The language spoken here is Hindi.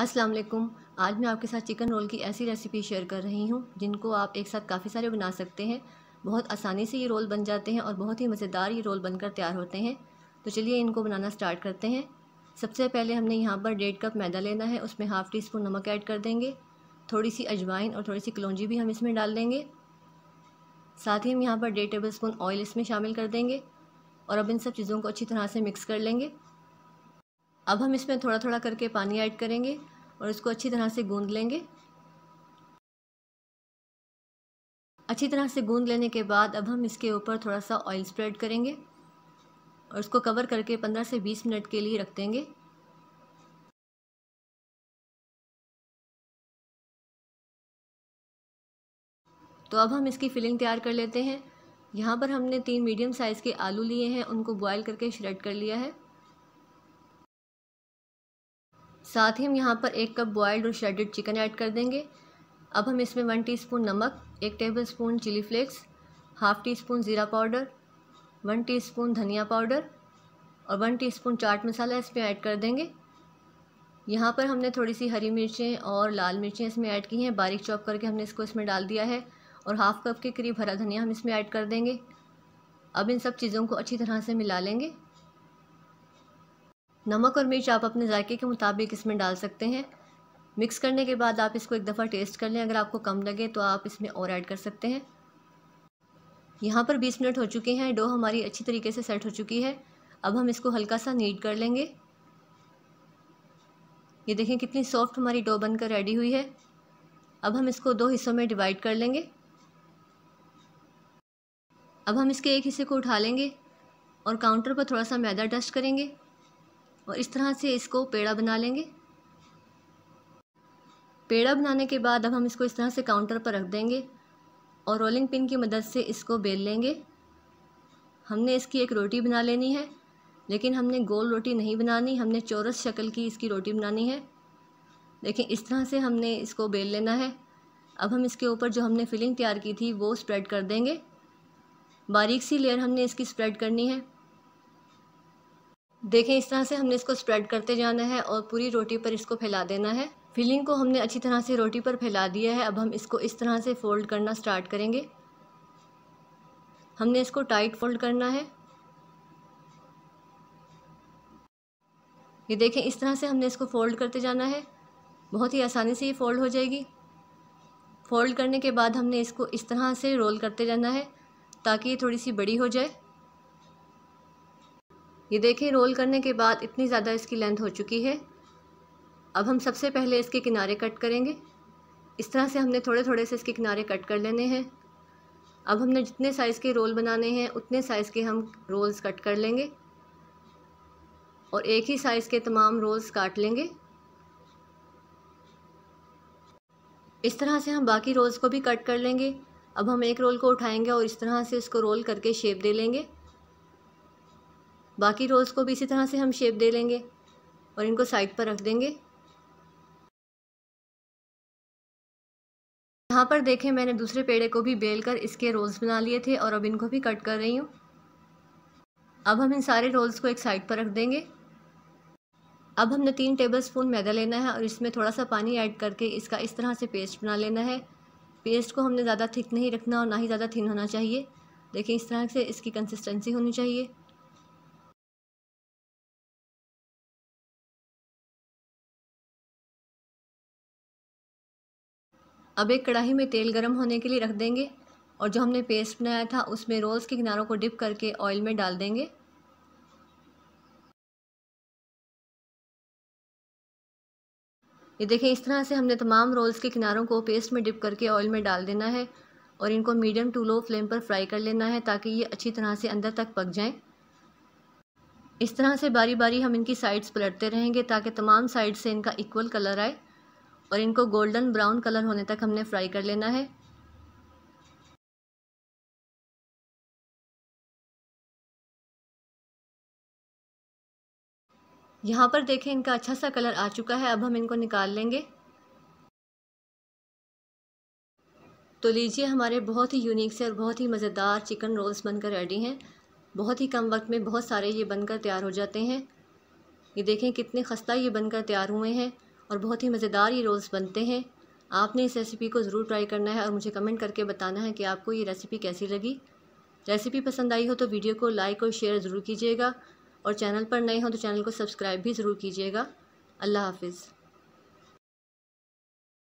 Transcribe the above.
अस्सलाम वालेकुम। आज मैं आपके साथ चिकन रोल की ऐसी रेसिपी शेयर कर रही हूँ, जिनको आप एक साथ काफ़ी सारे बना सकते हैं। बहुत आसानी से ये रोल बन जाते हैं और बहुत ही मज़ेदार ये रोल बनकर तैयार होते हैं। तो चलिए इनको बनाना स्टार्ट करते हैं। सबसे पहले हमने यहाँ पर डेढ़ कप मैदा लेना है, उसमें हाफ़ टी स्पून नमक ऐड कर देंगे। थोड़ी सी अजवाइन और थोड़ी सी कलौजी भी हम इसमें डाल देंगे। साथ ही हम यहाँ पर डेढ़ टेबल स्पून ऑयल इसमें शामिल कर देंगे और अब इन सब चीज़ों को अच्छी तरह से मिक्स कर लेंगे। अब हम इसमें थोड़ा थोड़ा करके पानी ऐड करेंगे और इसको अच्छी तरह से गूंद लेंगे। अच्छी तरह से गूंद लेने के बाद अब हम इसके ऊपर थोड़ा सा ऑयल स्प्रेड करेंगे और इसको कवर करके 15 से 20 मिनट के लिए रख देंगे। तो अब हम इसकी फिलिंग तैयार कर लेते हैं। यहाँ पर हमने तीन मीडियम साइज़ के आलू लिए हैं, उनको बॉयल करके श्रेड कर लिया है। साथ ही हम यहाँ पर एक कप बॉयल्ड और श्रेडेड चिकन ऐड कर देंगे। अब हम इसमें वन टीस्पून नमक, एक table spoon chili flakes half tea spoon ज़ीरा पाउडर वन टीस्पून धनिया पाउडर और वन टीस्पून चाट मसाला इसमें ऐड कर देंगे। यहाँ पर हमने थोड़ी सी हरी मिर्चें और लाल मिर्चें इसमें ऐड की हैं। बारीक चॉप करके हमने इसको इसमें डाल दिया है और हाफ़ कप के करीब हरा धनिया हम इसमें ऐड कर देंगे। अब इन सब चीज़ों को अच्छी तरह से मिला लेंगे। नमक और मिर्च आप अपने जायके के मुताबिक इसमें डाल सकते हैं। मिक्स करने के बाद आप इसको एक दफ़ा टेस्ट कर लें। अगर आपको कम लगे तो आप इसमें और ऐड कर सकते हैं। यहाँ पर 20 मिनट हो चुके हैं। डो हमारी अच्छी तरीके से सेट हो चुकी है। अब हम इसको हल्का सा नीट कर लेंगे। ये देखें कितनी सॉफ्ट हमारी डो बनकर रेडी हुई है। अब हम इसको दो हिस्सों में डिवाइड कर लेंगे। अब हम इसके एक हिस्से को उठा लेंगे और काउंटर पर थोड़ा सा मैदा डस्ट करेंगे। और इस तरह से इसको पेड़ा बना लेंगे। पेड़ा बनाने के बाद अब हम इसको इस तरह से काउंटर पर रख देंगे और रोलिंग पिन की मदद से इसको बेल लेंगे। हमने इसकी एक रोटी बना लेनी है, लेकिन हमने गोल रोटी नहीं बनानी, हमने चौरस शक्ल की इसकी रोटी बनानी है। देखिए, इस तरह से हमने इसको बेल लेना है। अब हम इसके ऊपर जो हमने फिलिंग तैयार की थी, वो स्प्रेड कर देंगे। बारीक सी लेयर हमने इसकी स्प्रेड करनी है। देखें, इस तरह से हमने इसको स्प्रेड करते जाना है और पूरी रोटी पर इसको फैला देना है। फिलिंग को हमने अच्छी तरह से रोटी पर फैला दिया है। अब हम इसको इस तरह से फ़ोल्ड करना स्टार्ट करेंगे। हमने इसको टाइट फोल्ड करना है। ये देखें, इस तरह से हमने इसको फ़ोल्ड करते जाना है। बहुत ही आसानी से ये फ़ोल्ड हो जाएगी। फ़ोल्ड करने के बाद हमने इसको इस तरह से रोल करते जाना है ताकि ये थोड़ी सी बड़ी हो जाए। ये देखें, रोल करने के बाद इतनी ज़्यादा इसकी लेंथ हो चुकी है। अब हम सबसे पहले इसके किनारे कट करेंगे। इस तरह से हमने थोड़े थोड़े से इसके किनारे कट कर लेने हैं। अब हमने जितने साइज़ के रोल बनाने हैं, उतने साइज़ के हम रोल्स कट कर लेंगे। और एक ही साइज़ के तमाम रोल्स काट लेंगे। इस तरह से हम बाकी रोल्स को भी कट कर लेंगे। अब हम एक रोल को उठाएँगे और इस तरह से इसको रोल करके शेप दे लेंगे। बाकी रोल्स को भी इसी तरह से हम शेप दे लेंगे और इनको साइड पर रख देंगे। यहाँ पर देखें, मैंने दूसरे पेड़े को भी बेल कर इसके रोल्स बना लिए थे और अब इनको भी कट कर रही हूँ। अब हम इन सारे रोल्स को एक साइड पर रख देंगे। अब हमने तीन टेबल स्पून मैदा लेना है और इसमें थोड़ा सा पानी ऐड करके इसका इस तरह से पेस्ट बना लेना है। पेस्ट को हमने ज़्यादा थिक नहीं रखना और ना ही ज़्यादा थिन होना चाहिए। देखिए इस तरह से इसकी कंसिस्टेंसी होनी चाहिए। अब एक कढ़ाई में तेल गर्म होने के लिए रख देंगे और जो हमने पेस्ट बनाया था, उसमें रोल्स के किनारों को डिप करके ऑयल में डाल देंगे। ये देखें, इस तरह से हमने तमाम रोल्स के किनारों को पेस्ट में डिप करके ऑयल में डाल देना है और इनको मीडियम टू लो फ्लेम पर फ्राई कर लेना है ताकि ये अच्छी तरह से अंदर तक पक जाएँ। इस तरह से बारी बारी हम इनकी साइड्स पलटते रहेंगे ताकि तमाम साइड से इनका इक्वल कलर आए। और इनको गोल्डन ब्राउन कलर होने तक हमने फ्राई कर लेना है। यहाँ पर देखें, इनका अच्छा सा कलर आ चुका है, अब हम इनको निकाल लेंगे। तो लीजिए, हमारे बहुत ही यूनिक से और बहुत ही मज़ेदार चिकन रोल्स बनकर रेडी हैं। बहुत ही कम वक्त में बहुत सारे ये बनकर तैयार हो जाते हैं। ये देखें, कितने खस्ता ये बनकर तैयार हुए हैं। और बहुत ही मज़ेदार ये रोल्स बनते हैं। आपने इस रेसिपी को ज़रूर ट्राई करना है और मुझे कमेंट करके बताना है कि आपको ये रेसिपी कैसी लगी। रेसिपी पसंद आई हो तो वीडियो को लाइक और शेयर ज़रूर कीजिएगा और चैनल पर नए हो तो चैनल को सब्सक्राइब भी ज़रूर कीजिएगा। अल्लाह हाफिज़।